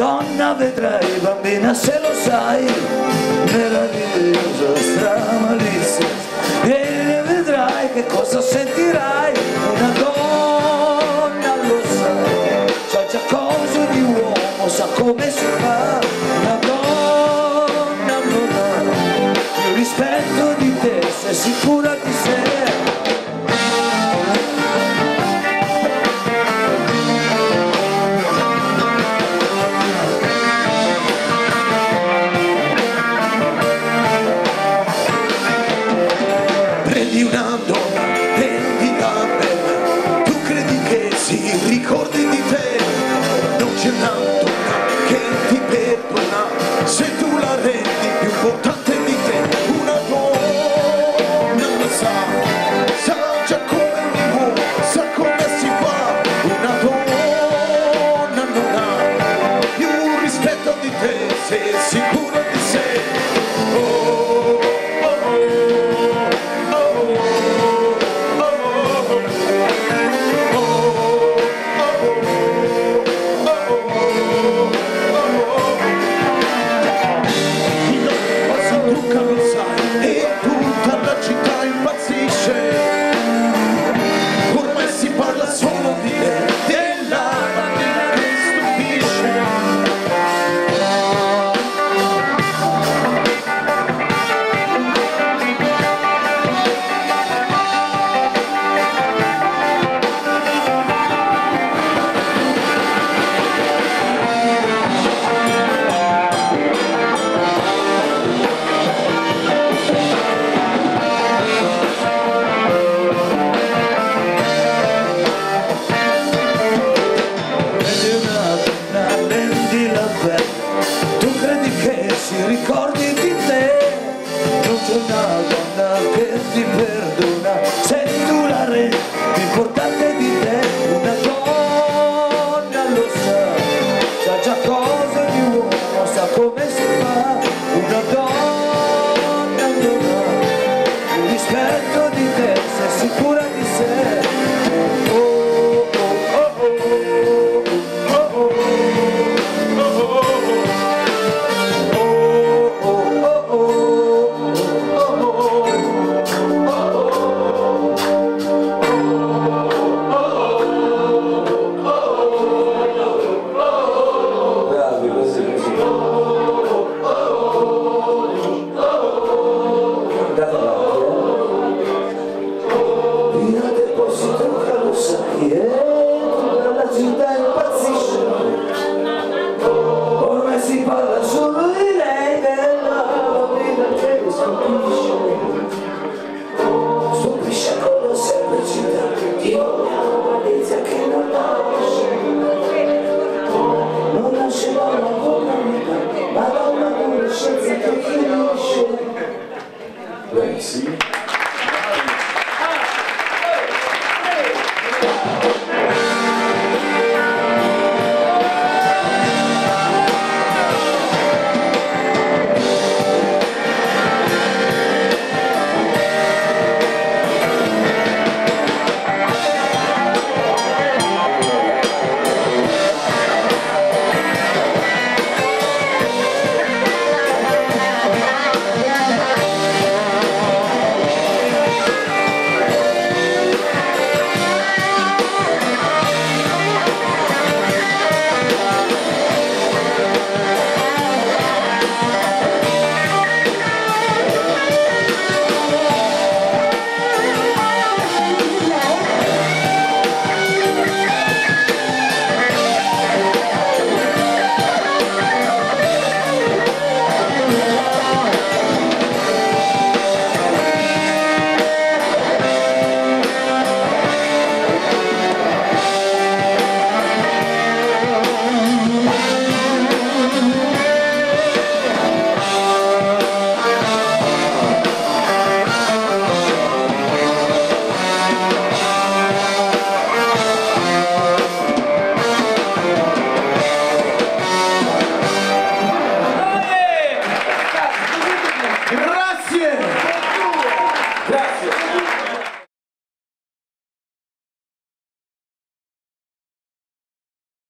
Donna vedrai, bambina se lo sai, meravigliosa stramalizia, e ne vedrai che cosa sentirai, una donna lo sa, sa già cosa di uomo, sa come si fa, una donna lo dà, più rispetto di te, sei sicura una donna e camminando nel diabel tu credi che si ricordi di te? Non c'è un'autona che ti perdona se tu la rendi più importante di te. Una donna lo sa sa già come mi vuole sa come si fa. Una donna non ha più rispetto di te se è sicura Una e tutta la città impazzisce ormai si parla solo di lei della bambina che mi stupisce. Stupisce con la semplicità di una malizia che non nasce. Non nasce da una buona ma da una conoscenza che finisce. Beh, sì. 함께